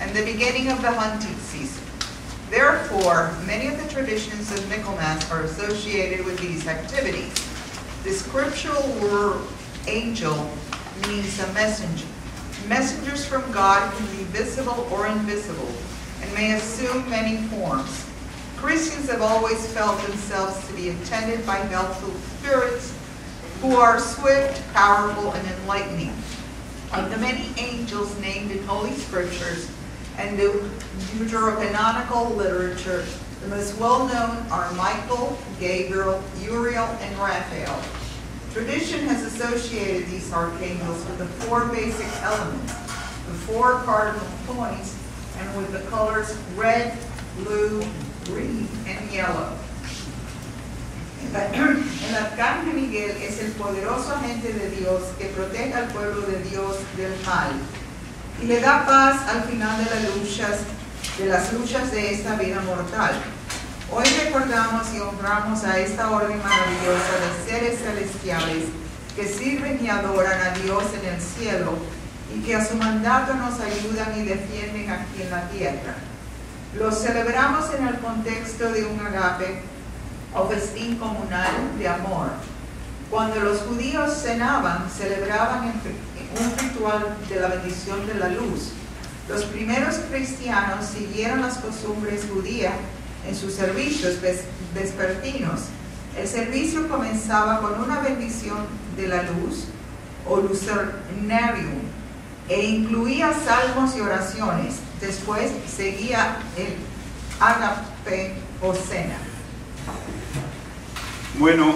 and the beginning of the hunting season. Therefore, many of the traditions of Michaelmas are associated with these activities. The scriptural word angel means a messenger. Messengers from God can be visible or invisible and may assume many forms. Christians have always felt themselves to be attended by helpful spirits who are swift, powerful, and enlightening. Of the many angels named in Holy Scriptures and the Deuterocanonical literature, the most well-known are Michael, Gabriel, Uriel, and Raphael. Tradition has associated these archangels with the four basic elements, the four cardinal points, and with the colors red, blue, green, and yellow. El arcángel Miguel es el poderoso agente de Dios que protege al pueblo de Dios del mal le da paz al final de las luchas, de las luchas de esta vida mortal. Hoy recordamos y honramos a esta orden maravillosa de seres celestiales que sirven y adoran a Dios en el cielo y que a su mandato nos ayudan y defienden aquí en la tierra. Los celebramos en el contexto de un agape o festín comunal de amor. Cuando los judíos cenaban, celebraban en un ritual de la bendición de la luz. Los primeros cristianos siguieron las costumbres judías en sus servicios ves- vespertinos. El servicio comenzaba con una bendición de la luz o lucernarium e incluía salmos y oraciones. Después seguía el agape o cena. Bueno,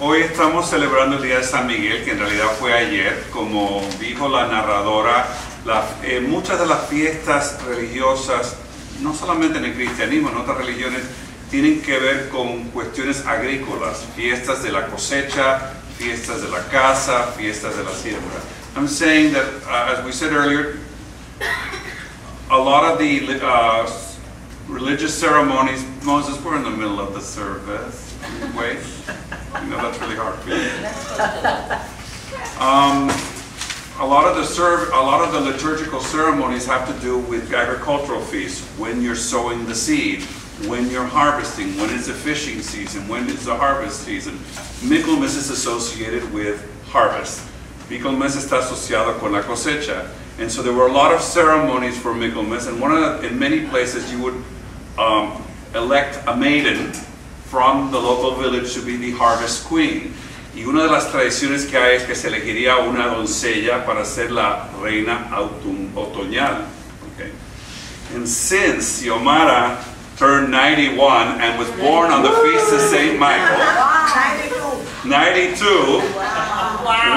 hoy estamos celebrando el Día de San Miguel, que en realidad fue ayer, como dijo la narradora, la- eh, muchas de las fiestas religiosas, no solamente en el cristianismo, en otras religiones, tienen que ver con cuestiones agrícolas, fiestas de la cosecha, fiestas de la casa, fiestas de la siembra. I'm saying that, uh, as we said earlier, a lot of the uh, religious ceremonies, Moses, we're in the middle of the service. Wait, you know that's really hard. Um, a lot of the serv- a lot of the liturgical ceremonies have to do with agricultural feasts. When you're sowing the seed, when you're harvesting, when it's the fishing season, when it's the harvest season. Michaelmas is associated with harvest. Michaelmas está asociado con la cosecha. And so there were a lot of ceremonies for Michaelmas, and one of the, in many places you would um, elect a maiden from the local village to be the harvest queen. Y una de las tradiciones que hay es que se elegiría una doncella para ser la reina otoñal. Okay. And since Xiomara turned 91 and was born on the feast of St. Michael, 92,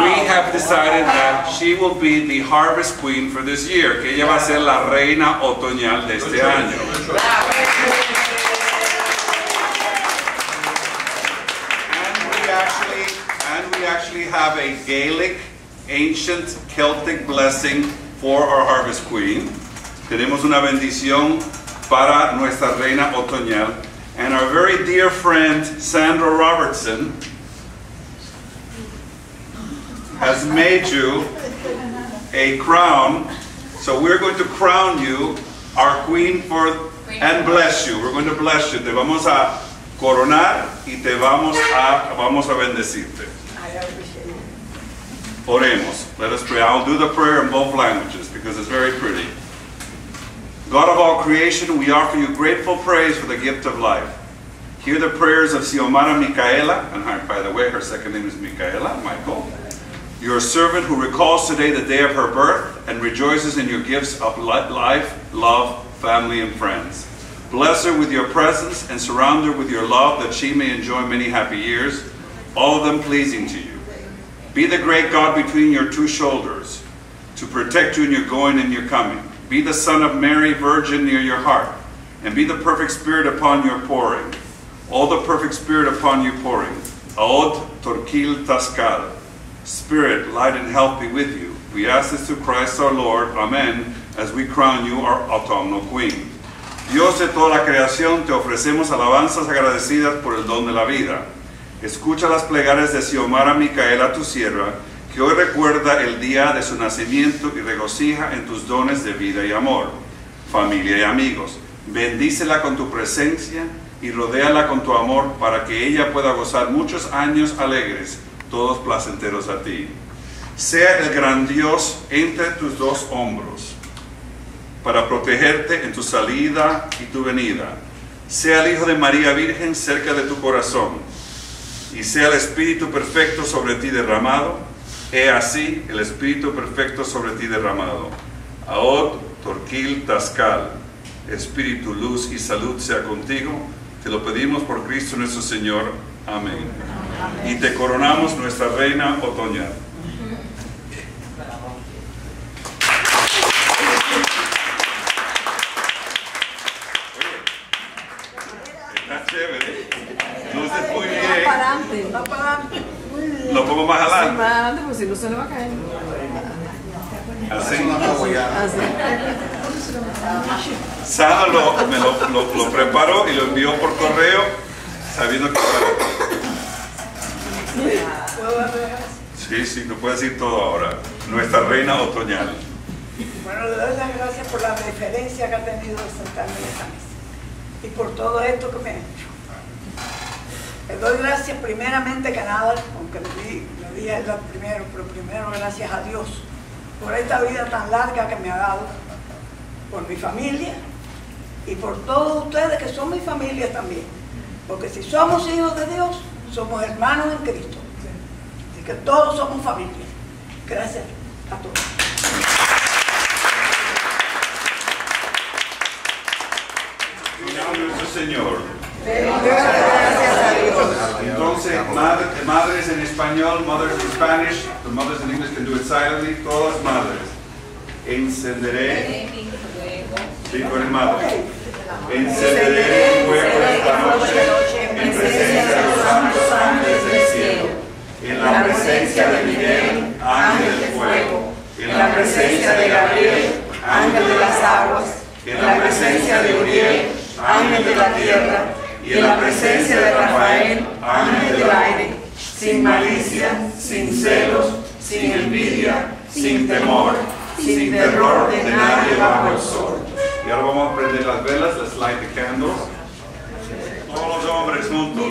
we have decided that she will be the harvest queen for this year, que ella va a ser la reina otoñal de este año. Have a Gaelic, ancient Celtic blessing for our harvest queen. Tenemos una bendición para nuestra reina otoñal. And our very dear friend Sandra Robertson has made you a crown. So we're going to crown you our queen for and bless you. We're going to bless you. Te vamos a coronar y te vamos a vamos a bendecirte. Oremos. Let us pray. I'll do the prayer in both languages because it's very pretty. God of all creation, we offer you grateful praise for the gift of life. Hear the prayers of Xiomara Micaela, and her, by the way, her second name is Micaela, Michael, your servant who recalls today the day of her birth and rejoices in your gifts of life, love, family, and friends. Bless her with your presence and surround her with your love that she may enjoy many happy years, all of them pleasing to you. Be the great God between your two shoulders to protect you in your going and your coming. Be the Son of Mary, Virgin near your heart, and be the perfect Spirit upon your pouring. All the perfect Spirit upon you pouring. Aod Torquil Tascal. Spirit, light and health be with you, We ask this through Christ our Lord. Amen. As we crown you our autumnal queen. Dios de toda la creación, te ofrecemos alabanzas agradecidas por el don de la vida. Escucha las plegarias de Xiomara Micaela, tu sierva, que hoy recuerda el día de su nacimiento y regocija en tus dones de vida y amor. Familia y amigos, bendícela con tu presencia y rodéala con tu amor para que ella pueda gozar muchos años alegres, todos placenteros a ti. Sea el gran Dios entre tus dos hombros para protegerte en tu salida y tu venida. Sea el Hijo de María Virgen cerca de tu corazón y sea el Espíritu perfecto sobre ti derramado. He así el Espíritu perfecto sobre ti derramado. Aod, Torquil, Tascal, Espíritu, luz y salud sea contigo. Te lo pedimos por Cristo nuestro Señor. Amén. Y te coronamos nuestra reina otoñal. Está chévere. Luce muy Va bien. para adelante. Va para adelante. Muy más Sí, adelante. más adelante, pues si no se le va a caer. Así. Así. Lo, me lo, lo, lo preparó y lo envió por correo sabiendo que... Sí, sí, no puedes decir todo ahora. Nuestra reina otoñal. Bueno, le doy las gracias por la referencia que ha tenido de sentarme en esta mesa y por todo esto que me ha hecho. Le doy gracias primeramente que nada, aunque le di, le di a él primero, pero primero gracias a Dios por esta vida tan larga que me ha dado, por mi familia y por todos ustedes que son mi familia también. Porque si somos hijos de Dios, somos hermanos en Cristo. Así que todos somos familia. Gracias a todos. Señor. Gracias. Entonces, madre- madres en español, mothers in Spanish, the mothers in English can do it silently, todas madres. Encenderé, sí, con el madre. Encenderé fuego esta noche en presencia de los santos ángeles del cielo, en la presencia de Miguel, ángel del fuego, en la presencia de Gabriel, ángel de las aguas, en la presencia de Uriel, ángel de la tierra, y en la presencia de Rafael, ángel del aire, sin malicia, sin celos, sin envidia, sin temor, sin terror de nadie bajo el sol. Y ahora vamos a prender las velas, let's light the candles. Todos los hombres juntos.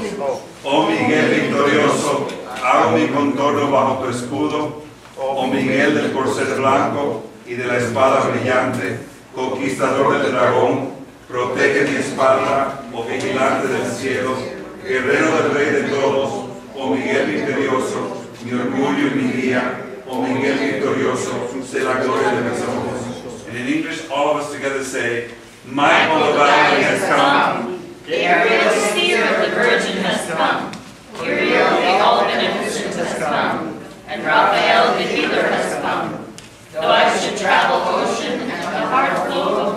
Oh Miguel victorioso, hago mi contorno bajo tu escudo. Oh Miguel del corcel blanco y de la espada brillante, conquistador del dragón, protege mi espalda, oh vigilante del cielo, guerrero del rey de todos, oh Miguel victorioso, mi orgullo y mi guía, oh Miguel victorioso, sé la gloria de mis ojos. And in English, all of us together say, Michael the valiant has come. Gabriel, the seer of the Virgin, has come. Uriel, the all beneficent, has come. And Raphael, the healer, has come. Though I should travel ocean and the heart flow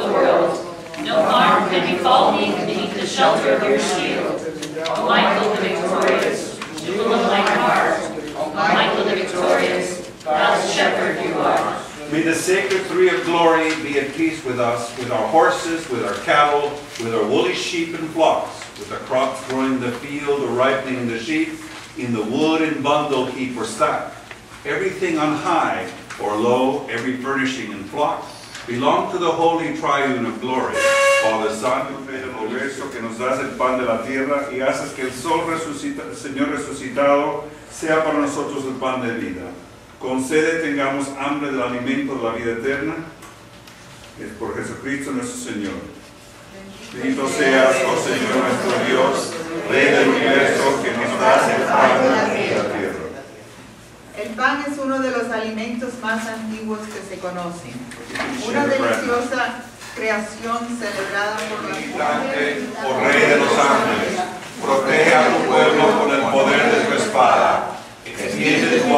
no harm can befall me beneath the shelter of your shield. O Michael the victorious, jewel of my heart, O Michael the victorious, God's shepherd you are. May the sacred three of glory be at peace with us, with our horses, with our cattle, with our woolly sheep and flocks, with the crops growing in the field or ripening in the sheep, in the wood and bundle heap or stack. Everything on high or low, every furnishing and flock, belong to the holy triune of glory. Father, Son, y del universo, que nos das el pan de la tierra y haces que el sol resucita, Señor resucitado, sea para nosotros el pan de vida. Concede tengamos hambre del alimento de la vida eterna. Es por Jesucristo nuestro Señor. Bendito seas, oh Señor nuestro Dios, Rey del universo, que nos das el pan de la tierra. El pan es uno de los alimentos más antiguos que se conocen. Una deliciosa creación celebrada por la Vigilante, oh Rey de los ángeles, protege a tu pueblo con el poder de tu espada. Extiende tu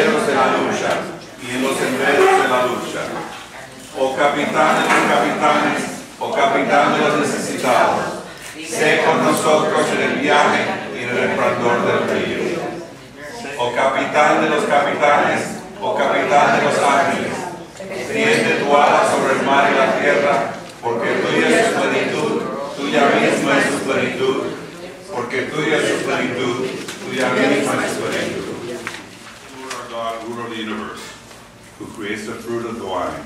de la lucha y en los senderos de la lucha. Oh capitanes y capitanes, oh capitán de los necesitados, sé con nosotros en el viaje y en el resplandor del río. Oh capitán de los capitanes, oh capitán de los ángeles, extiende tu ala sobre el mar y la tierra, porque tuya es su plenitud, tuya misma es su plenitud, porque tuya es su plenitud, tuya misma es su plenitud. Lord our God, ruler of the universe, who creates the fruit of the wine.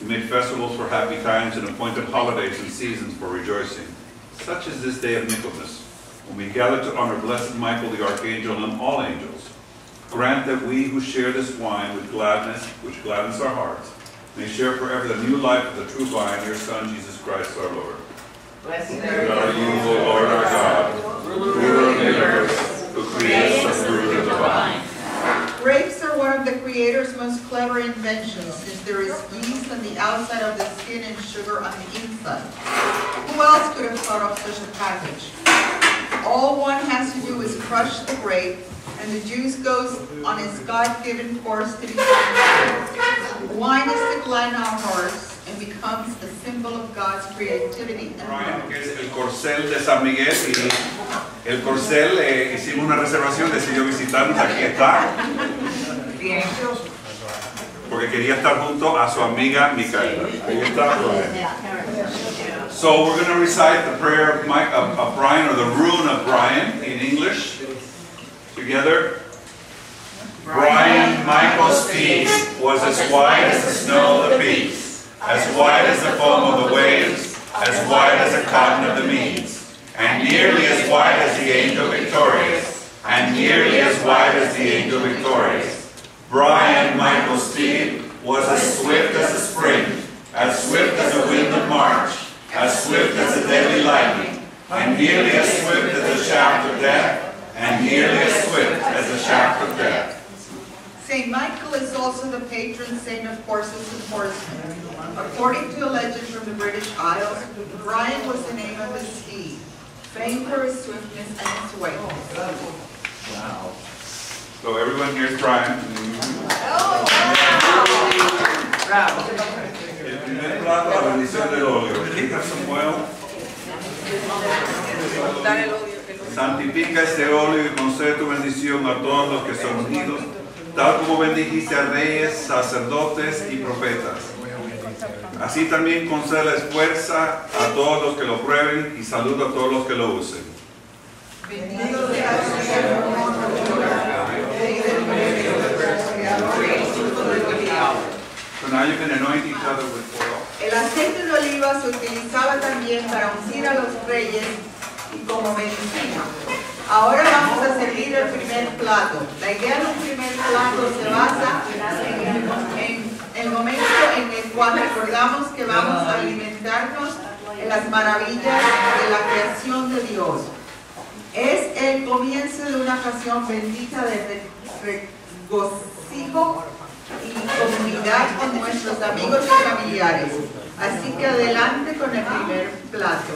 You make festivals for happy times and appointed holidays and seasons for rejoicing. Such is this day of Michaelmas, when we gather to honor blessed Michael the Archangel and all angels. Grant that we who share this wine with gladness, which gladdens our hearts, may share forever the new life of the true vine, your Son, Jesus Christ our Lord. Blessed are you, O Lord our God, ruler of the universe, who creates the fruit of the vine. Grapes one of the creator's most clever inventions since there is yeast on the outside of the skin and sugar on the inside. Who else could have thought of such a package? All one has to do is crush the grape and the juice goes on its God-given course to become wine. Is to gladden our hearts and becomes a symbol of God's creativity corcel de San Miguel, el corcel, eh, hicimos una reservación, decidió visitarnos, aquí está, porque quería estar junto a su amiga Micaela. Ahí está So we're going to recite the prayer of, Mike, of, of Brian, or the rune of Brian in English, together. Brian Michael's peace was as white as the snow of the peaks, as white as the foam of the waves, as white as the cotton of the meads, and nearly as white as the angel victorious, and nearly as white as the angel victorious. Brian Michael Steed was as swift as a spring, as swift as the wind of March, as swift as the deadly lightning, and nearly as swift as a shaft of death, and nearly as swift as a shaft of death. Saint Michael is also the patron saint of horses and horsemen. According to a legend from the British Isles, Brian was the name of his steed, famed for his swiftness and his weight. So everyone here's Brian. El primer plato, la bendición del óleo. Take some oil. Santifica este óleo y concede tu bendición a todos los que son unidos, tal como bendijiste a reyes, sacerdotes y profetas. Así también concede fuerza a todos los que lo prueben y salud a todos los que lo usen. Bendito sea el Señor, El aceite de oliva se utilizaba también para ungir a los reyes y como medicina. Ahora vamos a servir el primer plato. La idea de un primer plato se basa en, el momento en el cual recordamos que vamos a alimentarnos en las maravillas de la creación de Dios. Es el comienzo de una ocasión bendita de re- regocijo y comunidad con nuestros amigos y familiares. Así que adelante con el primer plato.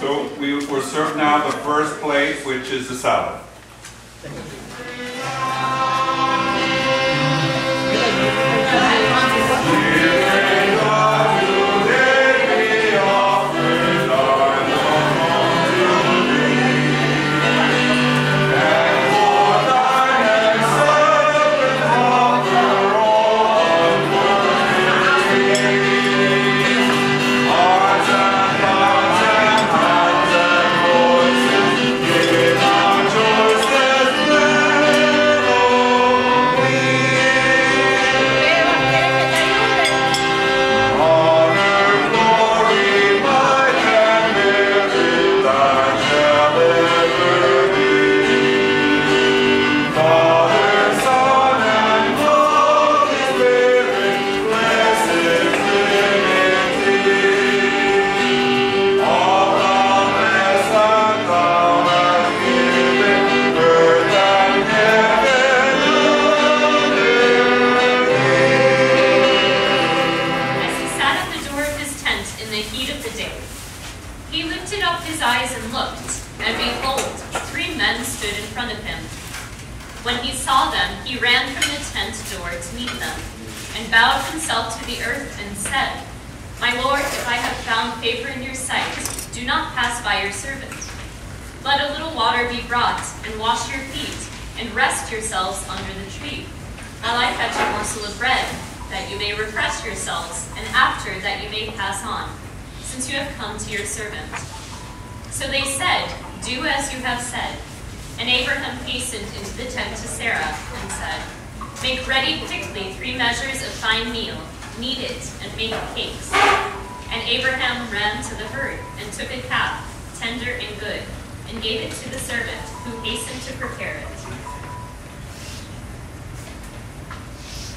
So we will serve now the first plate, which is the salad. Yeah.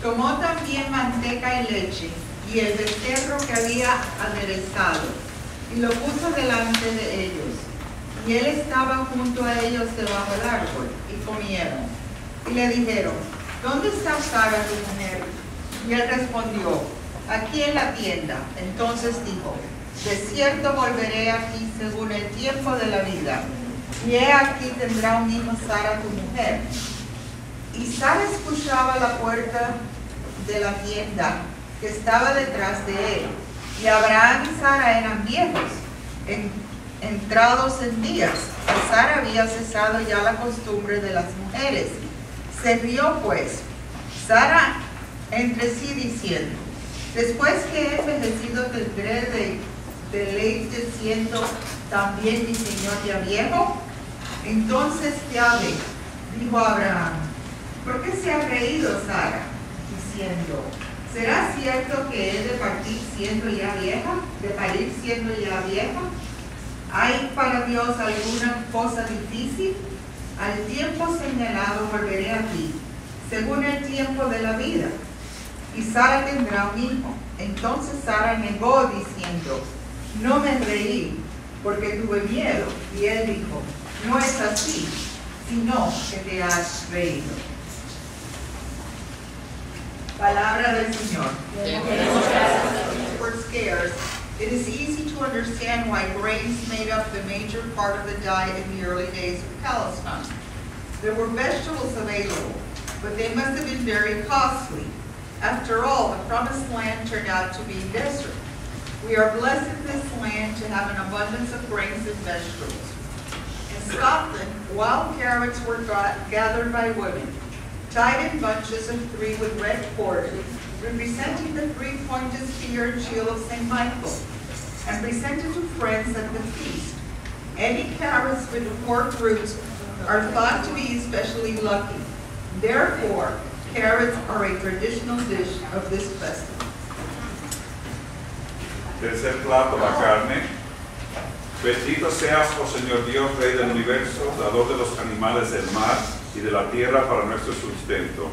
Tomó también manteca y leche y el becerro que había aderezado y lo puso delante de ellos. Y él estaba junto a ellos debajo del árbol y comieron. Y le dijeron, ¿dónde está Sara tu mujer? Y él respondió, aquí en la tienda. Entonces dijo, de cierto volveré aquí según el tiempo de la vida. Y he aquí tendrá un hijo Sara tu mujer. Y Sara escuchaba la puerta de la tienda que estaba detrás de él. Y Abraham y Sara eran viejos, en- entrados en días. Sara había cesado ya la costumbre de las mujeres. Se rió pues Sara entre sí diciendo, después que he envejecido tendré de, deleite siendo también mi señor ya viejo. Entonces Yahvé dijo a Abraham, ¿por qué se ha reído Sara? Diciendo, ¿será cierto que he de partir siendo ya vieja? ¿De parir siendo ya vieja? ¿Hay para Dios alguna cosa difícil? Al tiempo señalado volveré a ti, según el tiempo de la vida. Y Sara tendrá un hijo. Entonces Sara negó diciendo, no me reí, porque tuve miedo. Y él dijo, no es así, sino que te has reído. Palabra del Señor. Were scarce, it is easy to understand why grains made up the major part of the diet in the early days of Palestine. There were vegetables available, but they must have been very costly. After all, the promised land turned out to be desert. We are blessed in this land to have an abundance of grains and vegetables. Scotland, wild carrots were gathered by women, tied in bunches of three with red cord, representing the three-pointed spear and shield of St. Michael, and presented to friends at the feast. Any carrots with forked roots are thought to be especially lucky. Therefore, carrots are a traditional dish of this festival. Tercer plato, la carne. Bendito seas, oh Señor Dios, Rey del universo, dador de los animales del mar y de la tierra para nuestro sustento.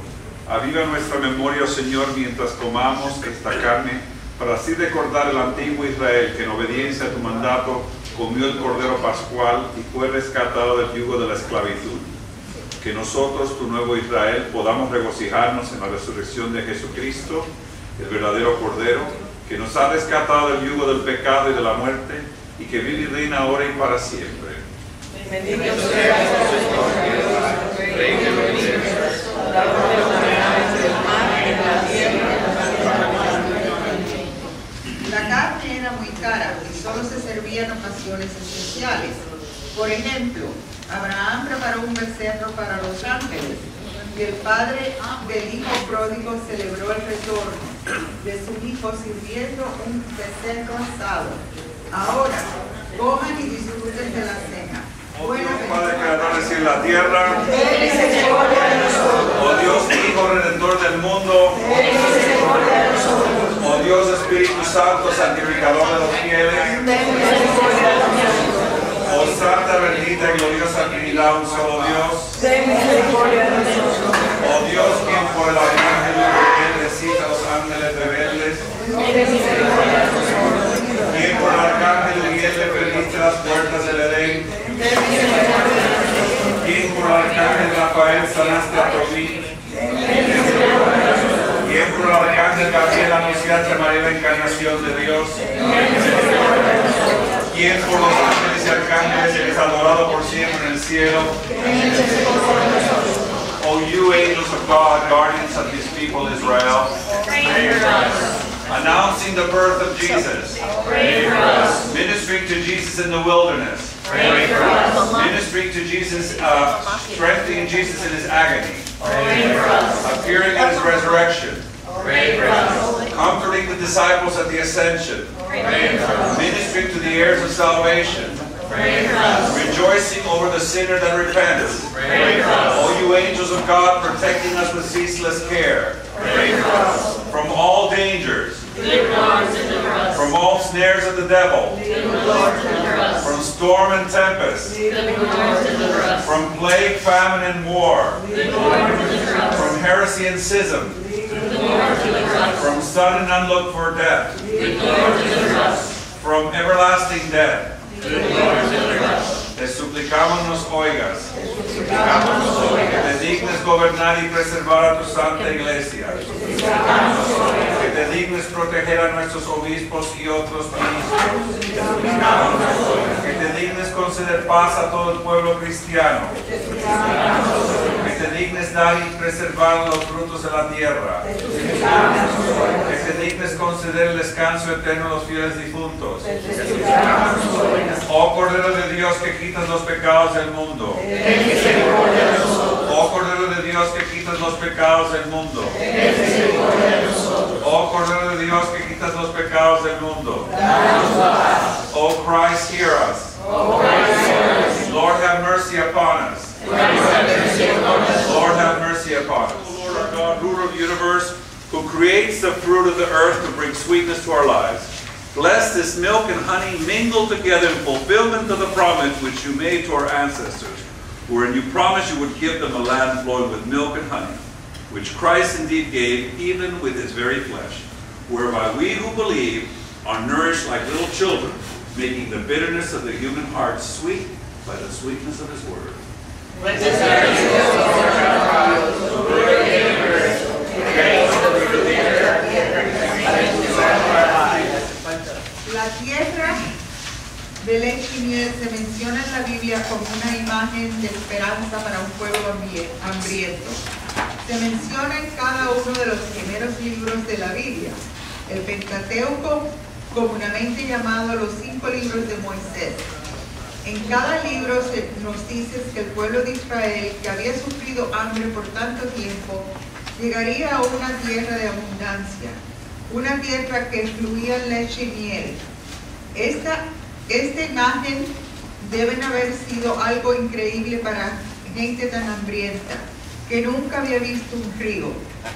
Aviva nuestra memoria, oh Señor, mientras comamos esta carne, para así recordar el antiguo Israel que en obediencia a tu mandato comió el cordero pascual y fue rescatado del yugo de la esclavitud. Que nosotros, tu nuevo Israel, podamos regocijarnos en la resurrección de Jesucristo, el verdadero Cordero, que nos ha rescatado del yugo del pecado y de la muerte, y que vive y reina ahora y para siempre. La carne era muy cara y solo se servía en ocasiones especiales. Por ejemplo, Abraham preparó un becerro para los ángeles y el padre del hijo pródigo celebró el retorno de su hijo sirviendo un becerro asado. Ahora, coman y disfruten de la cena. Buena Padre que andas en la tierra, oh Dios Hijo Redentor del mundo, oh Dios Espíritu Santo, santificador de los fieles, oh Santa, bendita y gloriosa Trinidad, un solo Dios, oh Dios, quien por el arcángel Gabriel recita a los ángeles rebeldes, el arcángel Miguel le permite las puertas del Edén, quien por el arcángel Rafael sanaste a Tobí, quien por el arcángel Gabriel anunciaste a María la encarnación de Dios, quien por los ángeles y arcángeles eres adorado por siempre en el cielo. O you angels of God, guardians of his people Israel. Announcing the birth of Jesus. Pray for us. Ministering to Jesus in the wilderness. Pray for us. Ministering to Jesus, uh, strengthening Jesus in his agony. Pray for us. Appearing at his resurrection. Pray for us. Comforting the disciples at the ascension. Pray for us. Ministering to the heirs of salvation. Pray for us. Rejoicing over the sinner that repents. Pray for us. O you angels of God, protecting us with ceaseless care. Pray for us. From all dangers. Good Lord, deliver us. From all snares of the devil. Good Lord, deliver us. From storm and tempest. Good Lord, deliver us. From plague, famine, and war. Good Lord, deliver us. From heresy and schism. Good Lord, deliver us. From sudden unlooked for death. Good Lord, deliver us. From everlasting death. Te suplicamos nos oigas. Que te dignes gobernar y preservar a tu santa iglesia. Que te dignes proteger a nuestros obispos y otros ministros. Que te dignes conceder paz a todo el pueblo cristiano. Que te dignes dar y preservar los frutos de la tierra. Que te dignes conceder el descanso eterno a los fieles difuntos. Oh Cordero de Dios que quitas los pecados del mundo. Oh Cordero de Dios que quitas los pecados del mundo. Oh Cordero de Dios que quitas los pecados del mundo. Oh Christ, hear us. Lord, have mercy upon us. Lord, have mercy upon us. Lord our God, ruler of the universe, who creates the fruit of the earth to bring sweetness to our lives. Bless this milk and honey mingled together in fulfillment of the promise which you made to our ancestors, wherein you promised you would give them a land flowing with milk and honey, which Christ indeed gave, even with his very flesh, whereby we who believe are nourished like little children, making the bitterness of the human heart sweet by the sweetness of his word. La tierra de se menciona en la Biblia como una imagen de esperanza para un pueblo hambrie- hambriento. Se menciona en cada uno de los primeros libros de la Biblia. El Pentateuco, comúnmente llamado los cinco libros de Moisés. En cada libro se nos dice que el pueblo de Israel, que había sufrido hambre por tanto tiempo, llegaría a una tierra de abundancia, una tierra que fluía leche y miel. Esta, esta imagen deben haber sido algo increíble para gente tan hambrienta, que nunca había visto un río,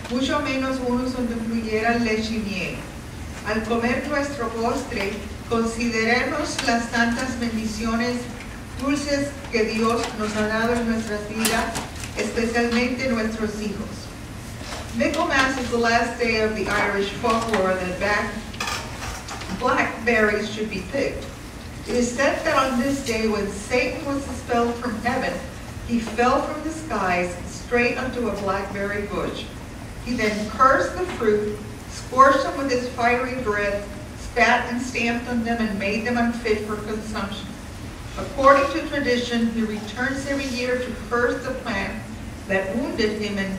mucho menos uno donde fluyera leche y miel. Al comer nuestro postre, consideremos las tantas bendiciones dulces que Dios nos ha dado en nuestras vidas, especialmente nuestros hijos. Michaelmas is the last day of the Irish folklore that back, blackberries should be picked. It is said that on this day when Satan was expelled from heaven, he fell from the skies straight onto a blackberry bush. He then cursed the fruit, scorched them with his fiery breath, spat and stamped on them and made them unfit for consumption. According to tradition, he returns every year to curse the plant that wounded him and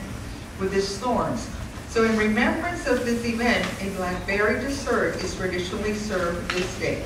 with his thorns. So in remembrance of this event, a blackberry dessert is traditionally served this day.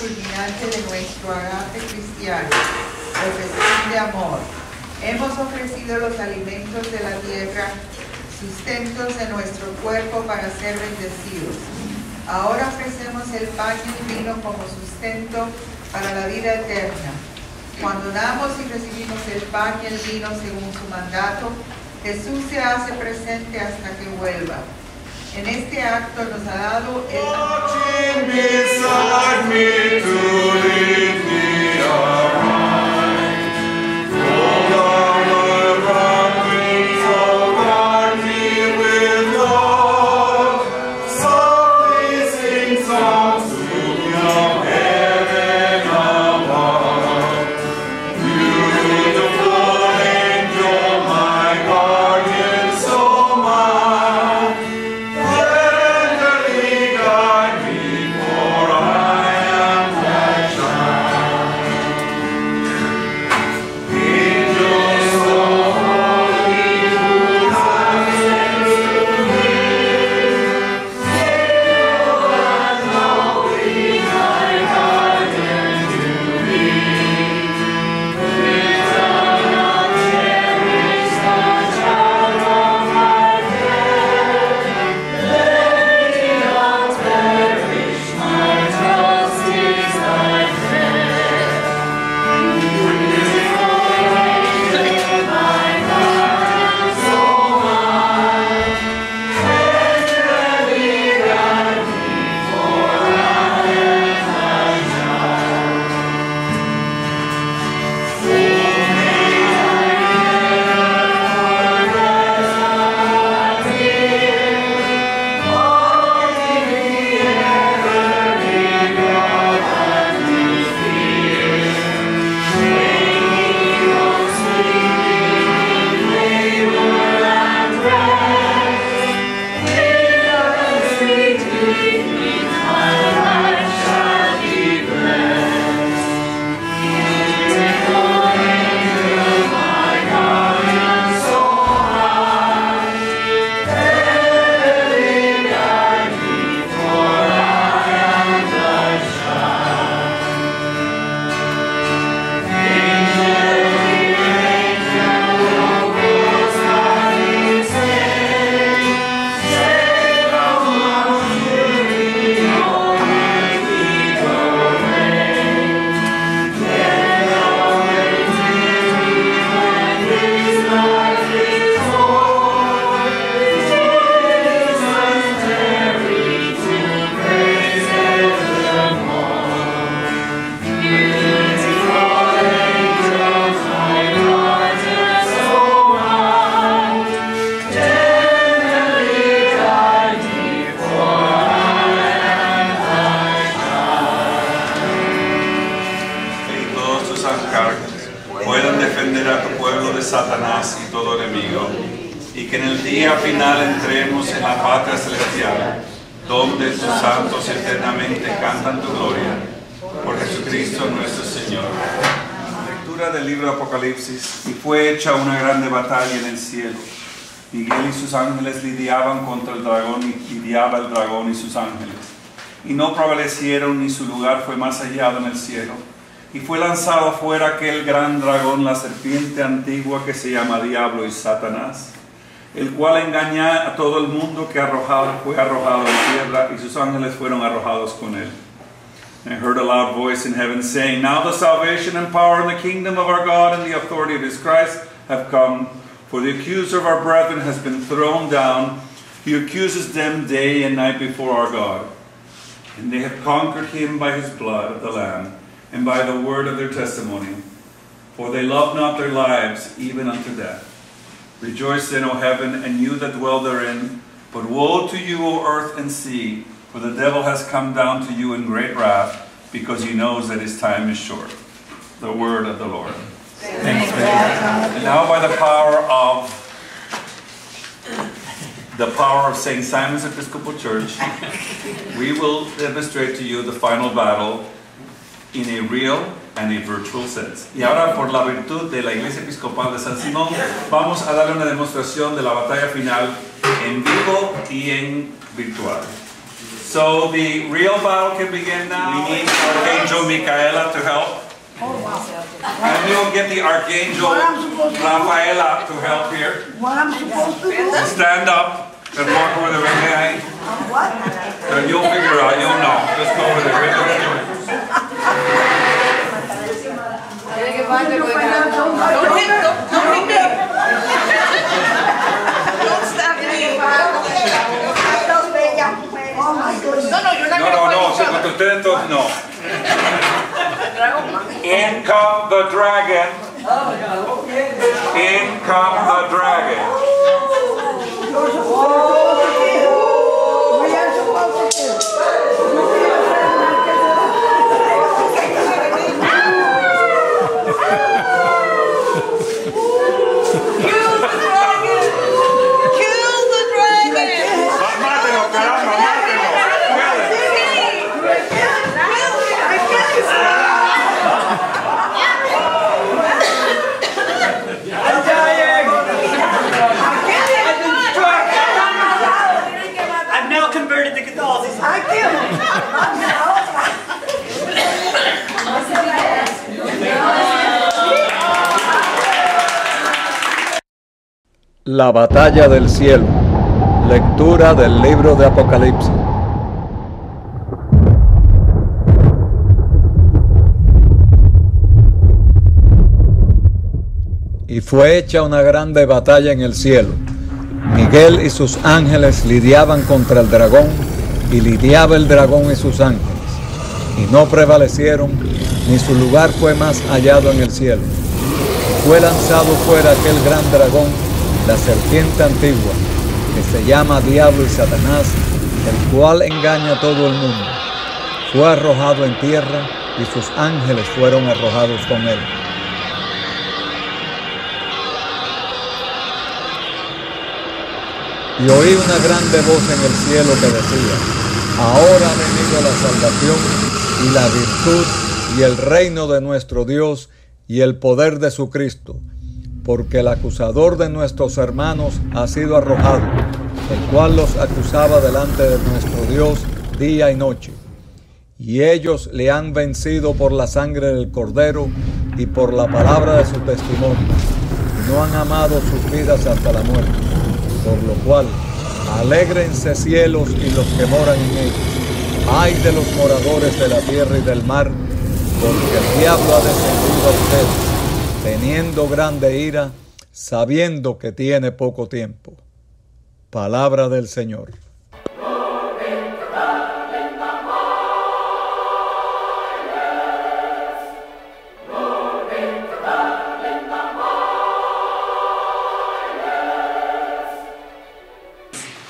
Culminante de nuestro agape cristiano, profesión de amor. Hemos ofrecido los alimentos de la tierra, sustentos de nuestro cuerpo para ser bendecidos. Ahora ofrecemos el pan y el vino como sustento para la vida eterna. Cuando damos y recibimos el pan y el vino según su mandato, Jesús se hace presente hasta que vuelva. En este acto nos ha dado el Y fue hecha una grande batalla en el cielo. Miguel y sus ángeles lidiaban contra el dragón y lidiaba el dragón y sus ángeles. Y no prevalecieron ni su lugar fue más hallado en el cielo. Y fue lanzado fuera aquel gran dragón, la serpiente antigua que se llama Diablo y Satanás, el cual engaña a todo el mundo que arrojado, fue arrojado en tierra y sus ángeles fueron arrojados con él. I heard a loud voice in heaven saying, Now the salvation and power and the kingdom of our God and the authority of his Christ have come, for the accuser of our brethren has been thrown down. He accuses them day and night before our God. And they have conquered him by his blood of the Lamb and by the word of their testimony. For they loved not their lives even unto death. Rejoice then, O heaven, and you that dwell therein. But woe to you, O earth and sea, for the devil has come down to you in great wrath, because he knows that his time is short. The word of the Lord. Thanks be. And now by the power of the power of St. Simon's Episcopal Church, we will demonstrate to you the final battle in a real and a virtual sense. Y ahora por la virtud de la Iglesia Episcopal de San Simón, vamos a darle una demostración de la batalla final en vivo y en virtual. So the real battle can begin now. We need Archangel Michaela to help. And we'll get the Archangel Rafaela to help here. What I'm supposed to do? Stand up and walk over there. Hey, What? Uh, You'll figure out, you'll know. Just go over there. Tiene que parte con el Don't hit, don't, don't hit me. Don't stab me. Oh my goodness. No, no, you're not No, gonna no, no, fight si each con other. ustedes todos no. In come the dragon. In come the dragon. Oh, La batalla del cielo. Lectura del libro de Apocalipsis. Y fue hecha una grande batalla en el cielo. Miguel y sus ángeles lidiaban contra el dragón y lidiaba el dragón y sus ángeles. Y no prevalecieron, ni su lugar fue más hallado en el cielo. Fue lanzado fuera aquel gran dragón, la serpiente antigua, que se llama Diablo y Satanás, el cual engaña a todo el mundo. Fue arrojado en tierra y sus ángeles fueron arrojados con él. Y oí una grande voz en el cielo que decía, ahora ha venido la salvación y la virtud y el reino de nuestro Dios y el poder de su Cristo, porque el acusador de nuestros hermanos ha sido arrojado, el cual los acusaba delante de nuestro Dios día y noche. Y ellos le han vencido por la sangre del cordero y por la palabra de su testimonio, y no han amado sus vidas hasta la muerte. Por lo cual, alégrense cielos y los que moran en ellos. Ay de los moradores de la tierra y del mar, porque el diablo ha descendido a ustedes, teniendo grande ira, sabiendo que tiene poco tiempo. Palabra del Señor.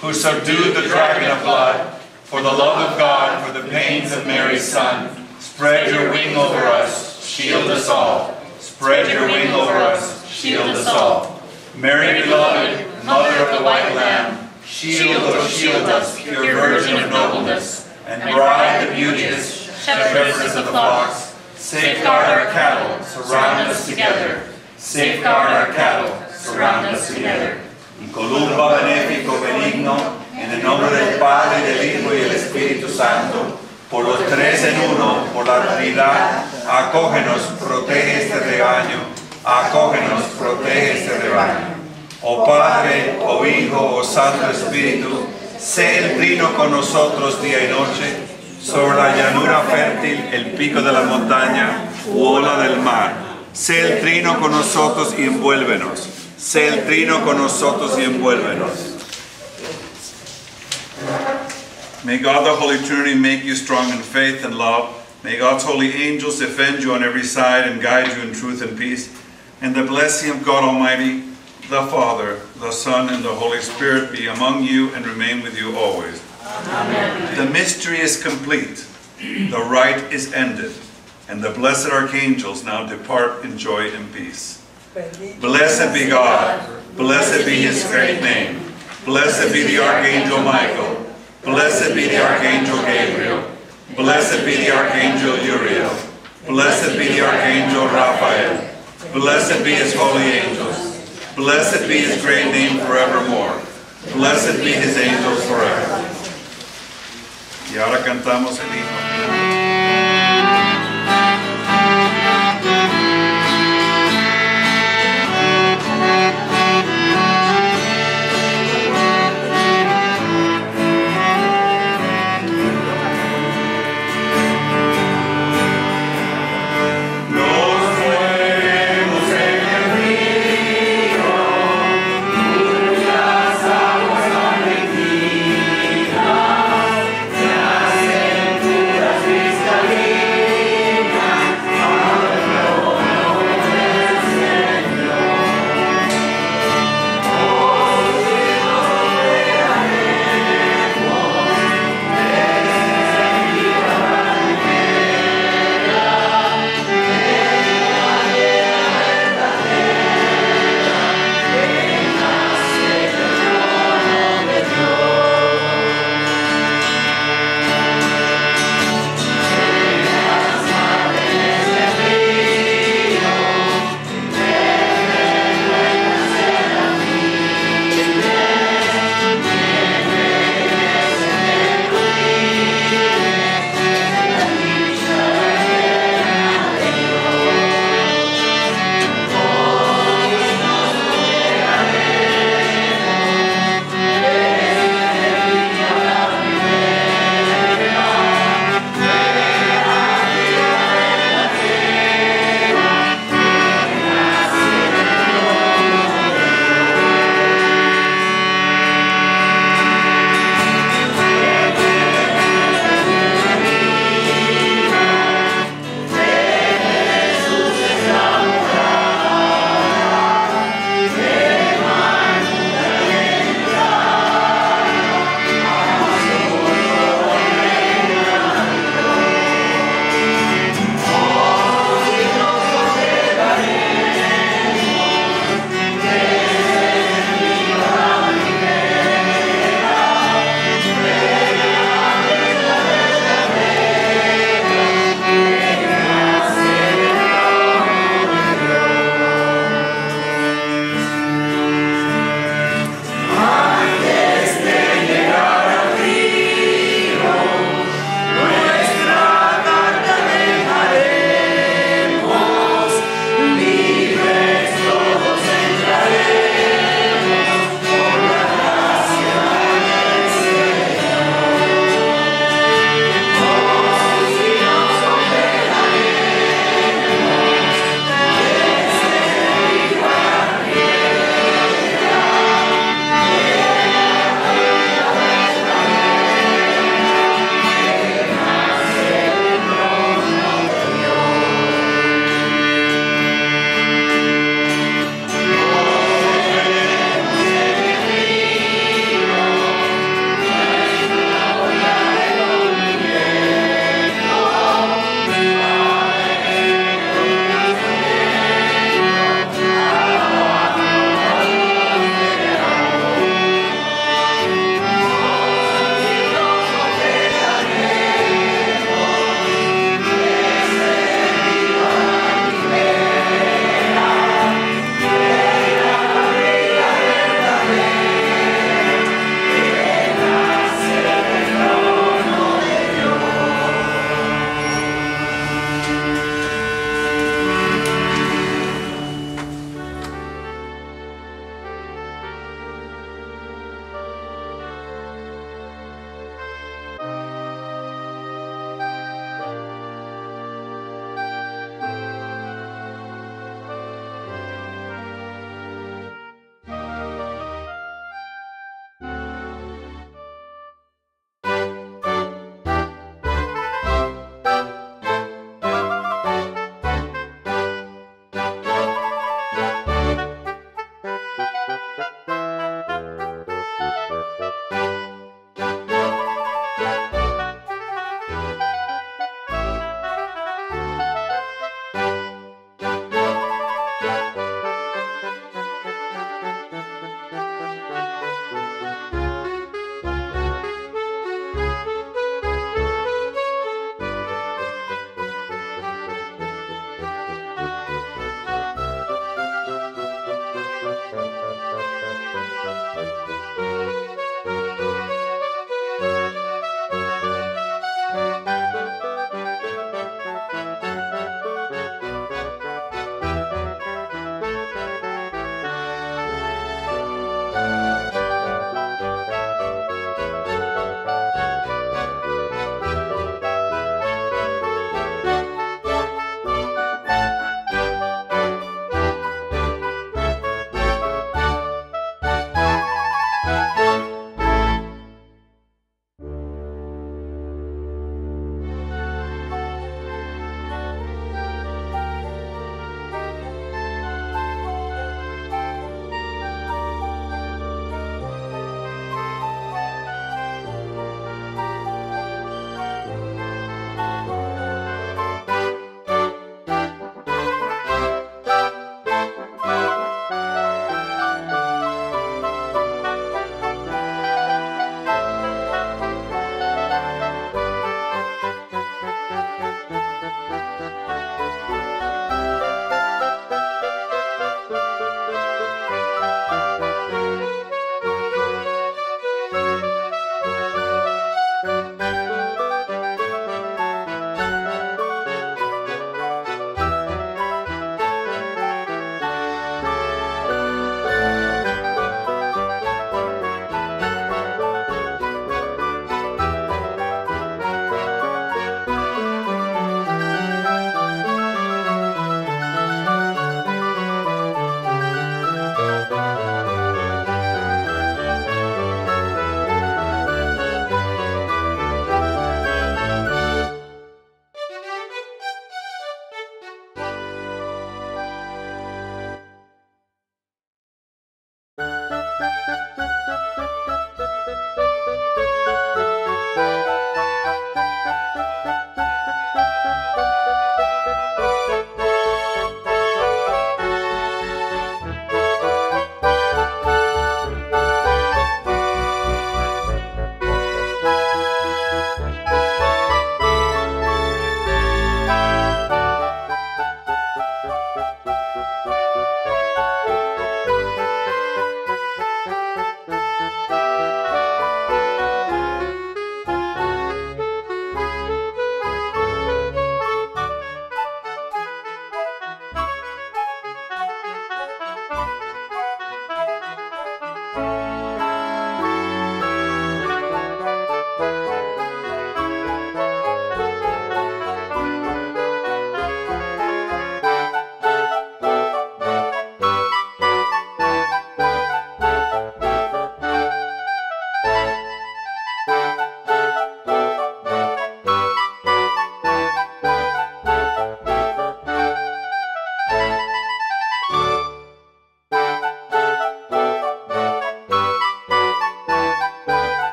who subdued the dragon of blood, for the love of God, for the pains of Mary's Son. Spread your wing over us, shield us all. Spread your wing over us, shield us all. Mary, beloved, Mother of the White Lamb, shield us, shield us, pure Virgin of nobleness, and Bride the beauteous, shepherdess of the flocks. Safeguard our cattle, surround us together. Safeguard our cattle, surround us together. Y columba benéfico benigno, en el nombre del Padre, del Hijo y del Espíritu Santo, por los tres en uno, por la Trinidad, acógenos, protege este rebaño, acógenos, protege este rebaño. Oh Padre, oh Hijo, oh Santo Espíritu, sé el trino con nosotros día y noche, sobre la llanura fértil, el pico de la montaña, u ola del mar. Sé el trino con nosotros y envuélvenos. Sé el trino con nosotros y envuélvenos. May God the Holy Trinity make you strong in faith and love. May God's holy angels defend you on every side and guide you in truth and peace. And the blessing of God Almighty, the Father, the Son, and the Holy Spirit be among you and remain with you always. Amen. The mystery is complete. The rite is ended. And the blessed archangels now depart in joy and peace. Blessed be God. Blessed be his great name. Blessed be the Archangel Michael. Blessed be the Archangel Gabriel. Blessed be the Archangel Uriel. Blessed be the Archangel Raphael. Blessed be his holy angels. Blessed be his great name forevermore. Blessed be his angels forever. Y ahora cantamos el himno.